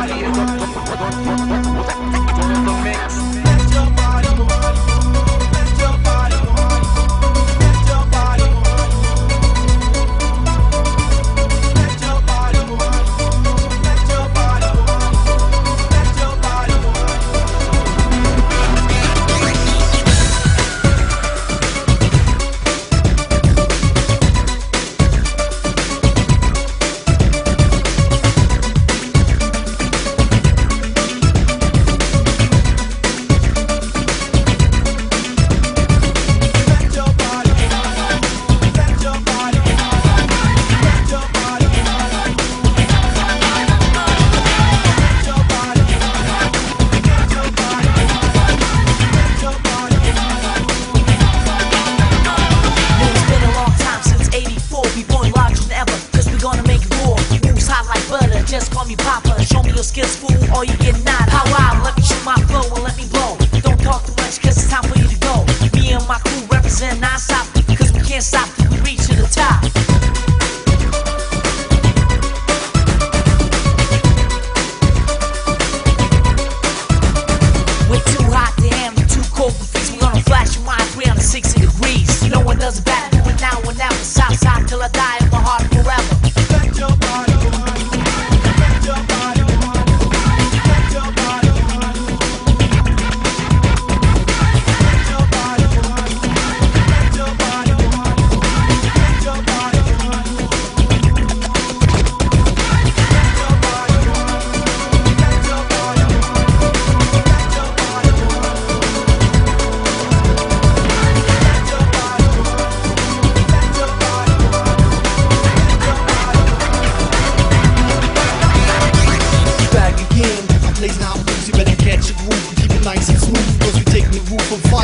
どっち? chopper. Show me your skills, fool, or you get knocked.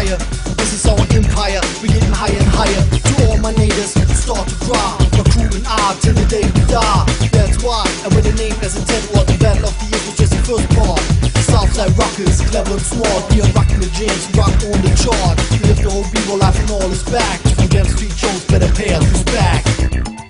Fire. This is our empire, we're getting higher and higher. To all my neighbors, start to cry. My crew and I, till the day we die. That's why, and with a name as a what the battle of the years was just the first part. Southside rockers, clever and smart. We are rocking the jams, rock on the chart. We live the whole people life and all is back. From Jam Street Jones, better pay us respect.